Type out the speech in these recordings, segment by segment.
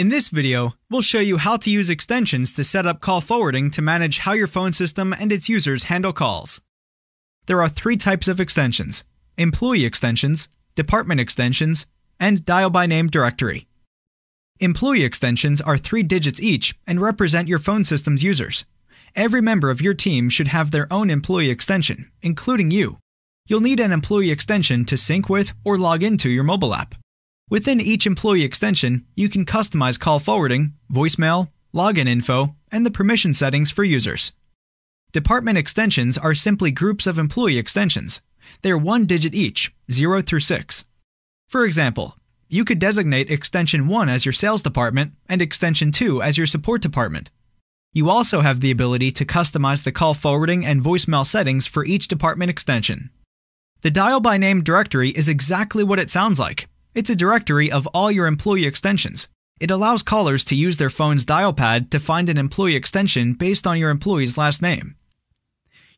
In this video, we'll show you how to use extensions to set up call forwarding to manage how your phone system and its users handle calls. There are three types of extensions employee extensions, department extensions, and dial by name directory. Employee extensions are three digits each and represent your phone system's users. Every member of your team should have their own employee extension, including you. You'll need an employee extension to sync with or log into your mobile app. Within each employee extension, you can customize call forwarding, voicemail, login info, and the permission settings for users. Department extensions are simply groups of employee extensions. They are one digit each, 0 through 6. For example, you could designate extension 1 as your sales department and extension 2 as your support department. You also have the ability to customize the call forwarding and voicemail settings for each department extension. The dial by name directory is exactly what it sounds like. It's a directory of all your employee extensions. It allows callers to use their phone's dial pad to find an employee extension based on your employee's last name.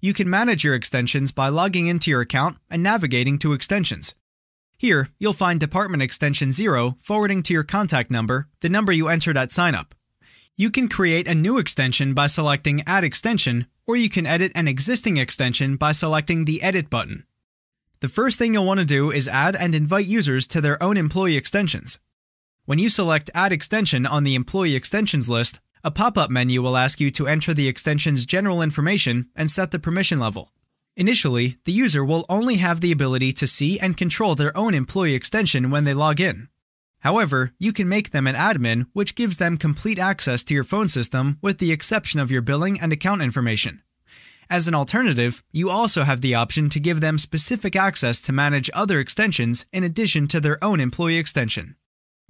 You can manage your extensions by logging into your account and navigating to extensions. Here, you'll find Department Extension 0 forwarding to your contact number, the number you entered at signup. You can create a new extension by selecting Add Extension, or you can edit an existing extension by selecting the Edit button. The first thing you'll want to do is add and invite users to their own employee extensions. When you select Add Extension on the Employee Extensions list, a pop up menu will ask you to enter the extension's general information and set the permission level. Initially, the user will only have the ability to see and control their own employee extension when they log in. However, you can make them an admin, which gives them complete access to your phone system with the exception of your billing and account information. As an alternative, you also have the option to give them specific access to manage other extensions in addition to their own employee extension.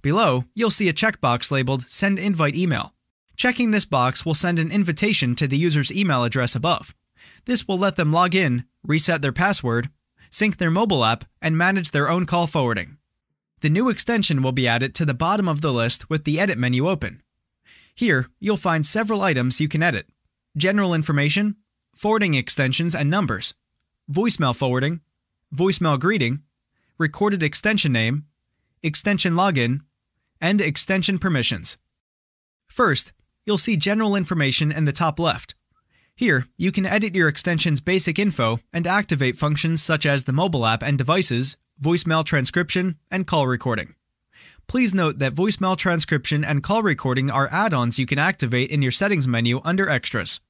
Below, you'll see a checkbox labeled Send Invite Email. Checking this box will send an invitation to the user's email address above. This will let them log in, reset their password, sync their mobile app, and manage their own call forwarding. The new extension will be added to the bottom of the list with the Edit menu open. Here, you'll find several items you can edit general information, forwarding extensions and numbers, voicemail forwarding, voicemail greeting, recorded extension name, extension login, and extension permissions. First, you'll see general information in the top left. Here, you can edit your extension's basic info and activate functions such as the mobile app and devices, voicemail transcription, and call recording. Please note that voicemail transcription and call recording are add ons you can activate in your settings menu under Extras.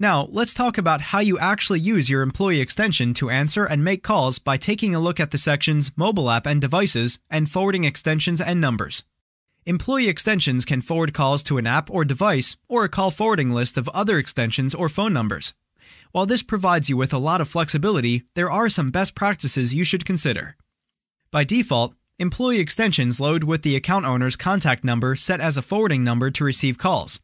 Now, let's talk about how you actually use your employee extension to answer and make calls by taking a look at the sections Mobile App and Devices and Forwarding Extensions and Numbers. Employee extensions can forward calls to an app or device or a call forwarding list of other extensions or phone numbers. While this provides you with a lot of flexibility, there are some best practices you should consider. By default, employee extensions load with the account owner's contact number set as a forwarding number to receive calls.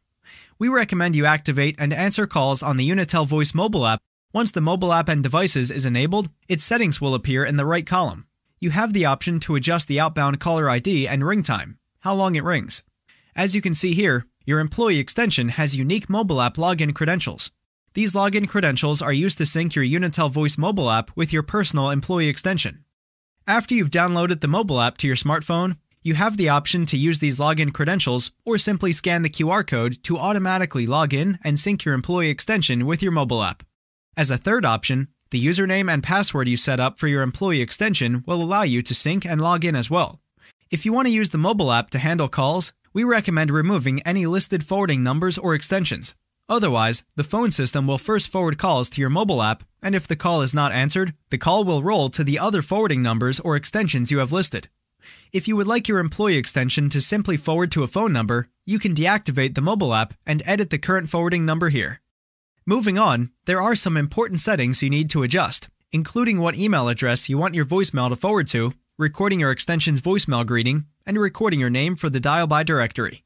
We recommend you activate and answer calls on the Unitel Voice mobile app. Once the mobile app and devices is enabled, its settings will appear in the right column. You have the option to adjust the outbound caller ID and ring time how long it rings. As you can see here, your employee extension has unique mobile app login credentials. These login credentials are used to sync your Unitel Voice mobile app with your personal employee extension. After you've downloaded the mobile app to your smartphone, you have the option to use these login credentials or simply scan the QR code to automatically log in and sync your employee extension with your mobile app. As a third option, the username and password you set up for your employee extension will allow you to sync and log in as well. If you want to use the mobile app to handle calls, we recommend removing any listed forwarding numbers or extensions. Otherwise, the phone system will first forward calls to your mobile app, and if the call is not answered, the call will roll to the other forwarding numbers or extensions you have listed. If you would like your employee extension to simply forward to a phone number, you can deactivate the mobile app and edit the current forwarding number here. Moving on, there are some important settings you need to adjust, including what email address you want your voicemail to forward to recording your extension's voicemail greeting, and recording your name for the dial by directory.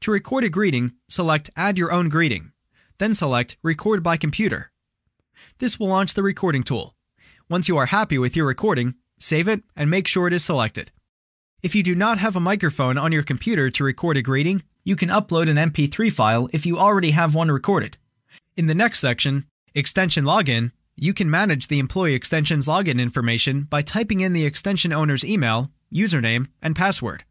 To record a greeting, select Add Your Own Greeting, then select Record by Computer. This will launch the recording tool. Once you are happy with your recording, save it and make sure it is selected. If you do not have a microphone on your computer to record a greeting, you can upload an MP3 file if you already have one recorded. In the next section, Extension Login, you can manage the employee extension's login information by typing in the extension owner's email, username, and password.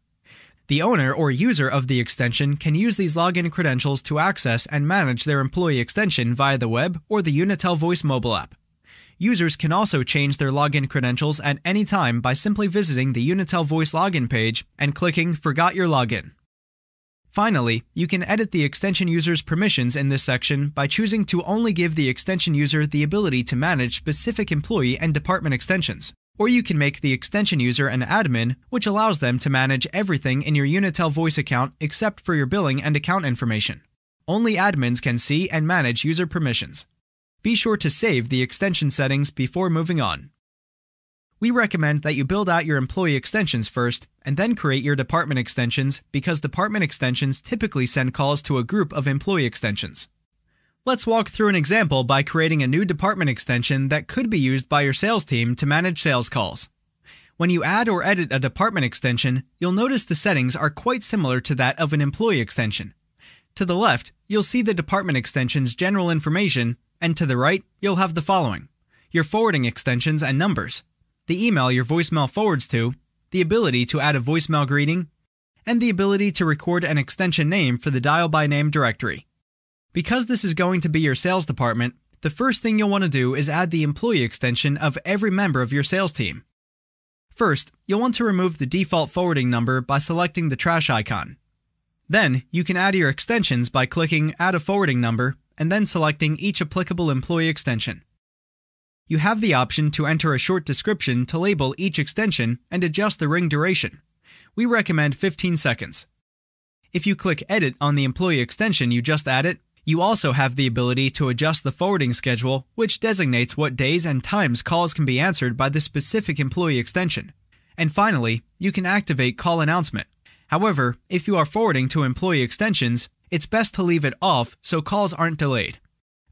The owner or user of the extension can use these login credentials to access and manage their employee extension via the web or the Unitel Voice mobile app. Users can also change their login credentials at any time by simply visiting the Unitel Voice login page and clicking Forgot your login. Finally, you can edit the extension user's permissions in this section by choosing to only give the extension user the ability to manage specific employee and department extensions. Or you can make the extension user an admin, which allows them to manage everything in your Unitel voice account except for your billing and account information. Only admins can see and manage user permissions. Be sure to save the extension settings before moving on. We recommend that you build out your employee extensions first and then create your department extensions because department extensions typically send calls to a group of employee extensions. Let's walk through an example by creating a new department extension that could be used by your sales team to manage sales calls. When you add or edit a department extension, you'll notice the settings are quite similar to that of an employee extension. To the left, you'll see the department extension's general information, and to the right, you'll have the following your forwarding extensions and numbers, the email your voicemail forwards to, the ability to add a voicemail greeting, and the ability to record an extension name for the dial by name directory. Because this is going to be your sales department, the first thing you'll want to do is add the employee extension of every member of your sales team. First, you'll want to remove the default forwarding number by selecting the trash icon. Then, you can add your extensions by clicking Add a forwarding number and then selecting each applicable employee extension. You have the option to enter a short description to label each extension and adjust the ring duration. We recommend 15 seconds. If you click Edit on the employee extension you just added, you also have the ability to adjust the forwarding schedule, which designates what days and times calls can be answered by the specific employee extension. And finally, you can activate call announcement. However, if you are forwarding to employee extensions, it's best to leave it off so calls aren't delayed.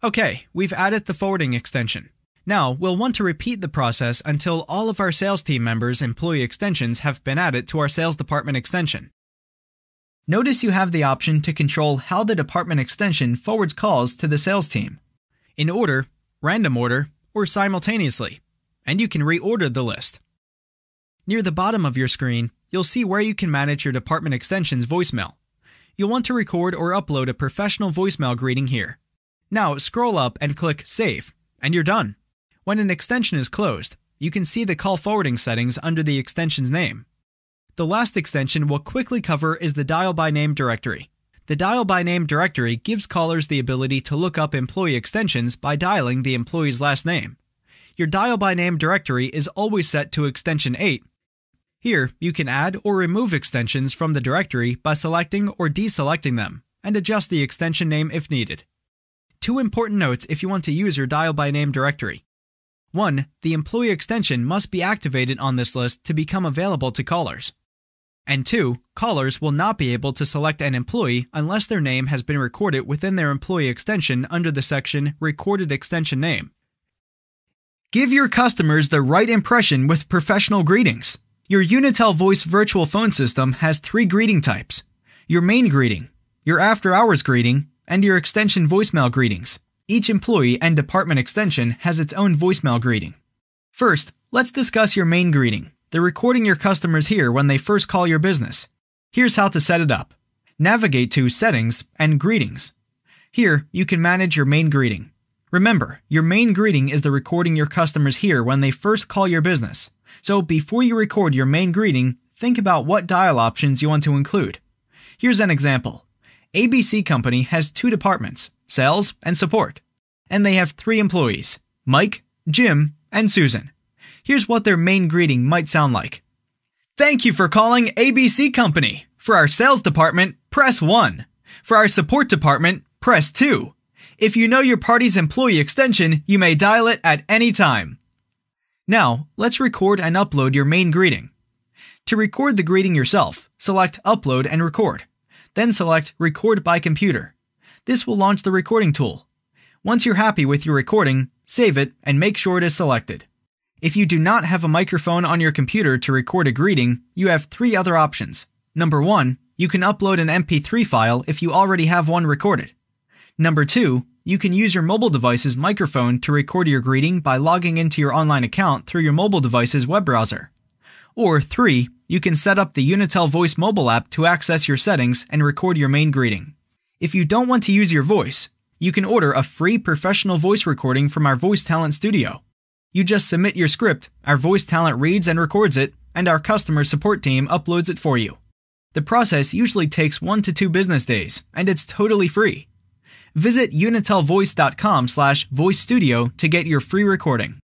Okay, we've added the forwarding extension. Now, we'll want to repeat the process until all of our sales team members' employee extensions have been added to our sales department extension. Notice you have the option to control how the department extension forwards calls to the sales team. In order, random order, or simultaneously. And you can reorder the list. Near the bottom of your screen, you'll see where you can manage your department extension's voicemail. You'll want to record or upload a professional voicemail greeting here. Now scroll up and click Save, and you're done. When an extension is closed, you can see the call forwarding settings under the extension's name. The last extension we'll quickly cover is the dial by name directory. The dial by name directory gives callers the ability to look up employee extensions by dialing the employee's last name. Your dial by name directory is always set to extension 8. Here, you can add or remove extensions from the directory by selecting or deselecting them, and adjust the extension name if needed. Two important notes if you want to use your dial by name directory. 1. The employee extension must be activated on this list to become available to callers. And two, callers will not be able to select an employee unless their name has been recorded within their employee extension under the section Recorded Extension Name. Give your customers the right impression with professional greetings. Your Unitel Voice virtual phone system has three greeting types your main greeting, your after hours greeting, and your extension voicemail greetings. Each employee and department extension has its own voicemail greeting. First, let's discuss your main greeting the recording your customers hear when they first call your business. Here's how to set it up. Navigate to Settings and Greetings. Here, you can manage your main greeting. Remember, your main greeting is the recording your customers hear when they first call your business. So before you record your main greeting, think about what dial options you want to include. Here's an example. ABC Company has two departments, sales and support. And they have three employees, Mike, Jim, and Susan. Here's what their main greeting might sound like. Thank you for calling ABC Company. For our sales department, press 1. For our support department, press 2. If you know your party's employee extension, you may dial it at any time. Now, let's record and upload your main greeting. To record the greeting yourself, select Upload and Record. Then select Record by Computer. This will launch the recording tool. Once you're happy with your recording, save it and make sure it is selected. If you do not have a microphone on your computer to record a greeting, you have three other options. Number one, you can upload an MP3 file if you already have one recorded. Number two, you can use your mobile device's microphone to record your greeting by logging into your online account through your mobile device's web browser. Or 3. You can set up the Unitel Voice mobile app to access your settings and record your main greeting. If you don't want to use your voice, you can order a free professional voice recording from our Voice Talent Studio. You just submit your script, our voice talent reads and records it, and our customer support team uploads it for you. The process usually takes 1 to 2 business days, and it's totally free. Visit unitelvoice.com slash voice studio to get your free recording.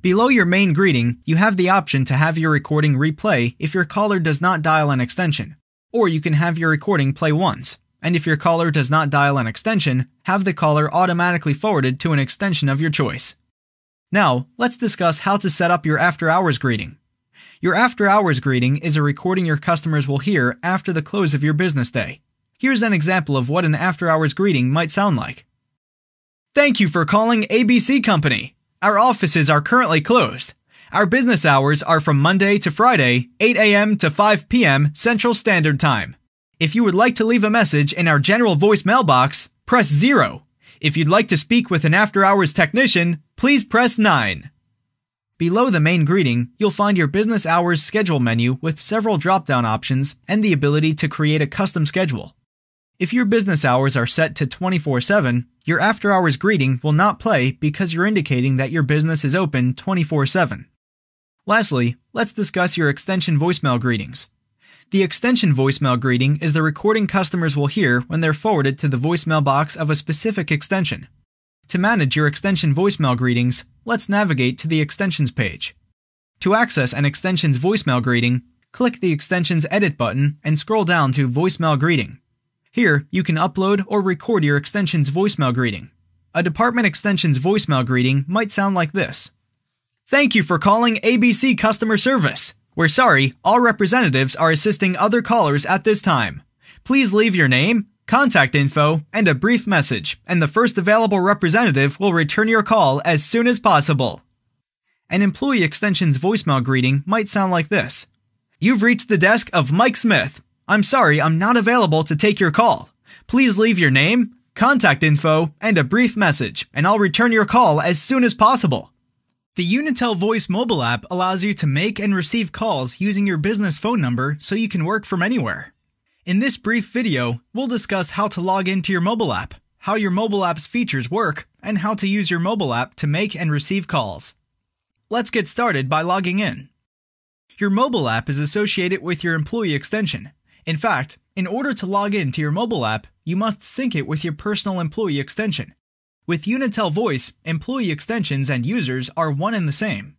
Below your main greeting, you have the option to have your recording replay if your caller does not dial an extension, or you can have your recording play once, and if your caller does not dial an extension, have the caller automatically forwarded to an extension of your choice. Now, let's discuss how to set up your after hours greeting. Your after hours greeting is a recording your customers will hear after the close of your business day. Here's an example of what an after hours greeting might sound like. Thank you for calling ABC Company. Our offices are currently closed. Our business hours are from Monday to Friday, 8 a.m. to 5 p.m. Central Standard Time. If you would like to leave a message in our general voice mailbox, press 0. If you'd like to speak with an after hours technician, please press 9. Below the main greeting, you'll find your business hours schedule menu with several drop down options and the ability to create a custom schedule. If your business hours are set to 24 7, your after hours greeting will not play because you're indicating that your business is open 24 7. Lastly, let's discuss your extension voicemail greetings. The extension voicemail greeting is the recording customers will hear when they're forwarded to the voicemail box of a specific extension. To manage your extension voicemail greetings, let's navigate to the extensions page. To access an extension's voicemail greeting, click the extension's edit button and scroll down to voicemail greeting. Here, you can upload or record your extension's voicemail greeting. A department extension's voicemail greeting might sound like this. Thank you for calling ABC Customer Service. We're sorry, all representatives are assisting other callers at this time. Please leave your name, contact info, and a brief message, and the first available representative will return your call as soon as possible. An employee extension's voicemail greeting might sound like this. You've reached the desk of Mike Smith. I'm sorry, I'm not available to take your call. Please leave your name, contact info, and a brief message, and I'll return your call as soon as possible. The Unitel Voice mobile app allows you to make and receive calls using your business phone number so you can work from anywhere. In this brief video, we'll discuss how to log into your mobile app, how your mobile app's features work, and how to use your mobile app to make and receive calls. Let's get started by logging in. Your mobile app is associated with your employee extension, in fact, in order to log in to your mobile app, you must sync it with your personal employee extension. With Unitel Voice, employee extensions and users are one and the same.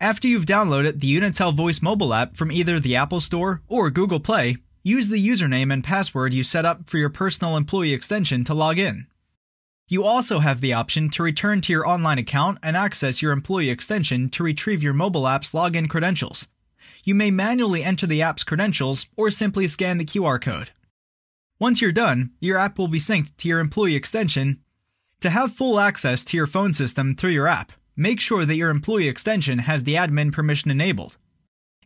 After you've downloaded the Unitel Voice mobile app from either the Apple Store or Google Play, use the username and password you set up for your personal employee extension to log in. You also have the option to return to your online account and access your employee extension to retrieve your mobile app's login credentials you may manually enter the app's credentials or simply scan the QR code. Once you're done, your app will be synced to your employee extension. To have full access to your phone system through your app, make sure that your employee extension has the admin permission enabled.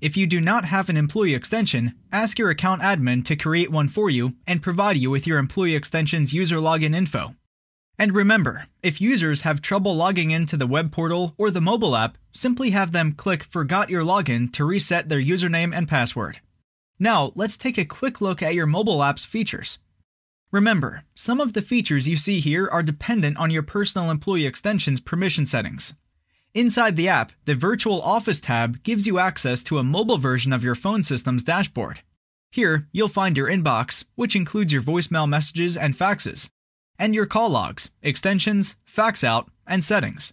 If you do not have an employee extension, ask your account admin to create one for you and provide you with your employee extension's user login info. And remember, if users have trouble logging into the web portal or the mobile app, simply have them click Forgot Your Login to reset their username and password. Now, let's take a quick look at your mobile app's features. Remember, some of the features you see here are dependent on your personal employee extension's permission settings. Inside the app, the Virtual Office tab gives you access to a mobile version of your phone system's dashboard. Here, you'll find your inbox, which includes your voicemail messages and faxes, and your call logs, extensions, fax out, and settings.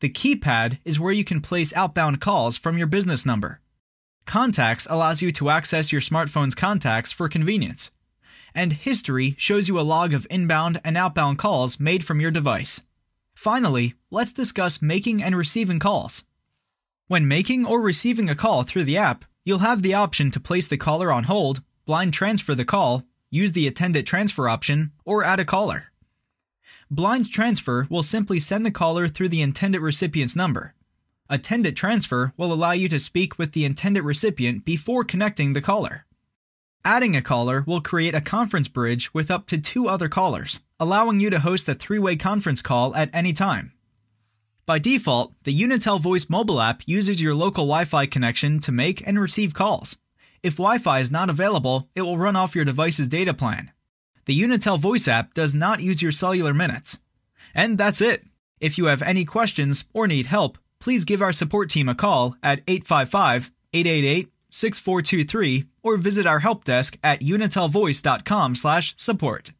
The keypad is where you can place outbound calls from your business number. Contacts allows you to access your smartphone's contacts for convenience. And History shows you a log of inbound and outbound calls made from your device. Finally, let's discuss making and receiving calls. When making or receiving a call through the app, you'll have the option to place the caller on hold, blind transfer the call, use the attended transfer option, or add a caller. Blind transfer will simply send the caller through the intended recipient's number. Attended transfer will allow you to speak with the intended recipient before connecting the caller. Adding a caller will create a conference bridge with up to two other callers, allowing you to host a three way conference call at any time. By default, the Unitel Voice mobile app uses your local Wi Fi connection to make and receive calls. If Wi Fi is not available, it will run off your device's data plan. The Unitel Voice app does not use your cellular minutes. And that's it. If you have any questions or need help, please give our support team a call at 855 888 6423 or visit our help desk at unitelvoice.com/support.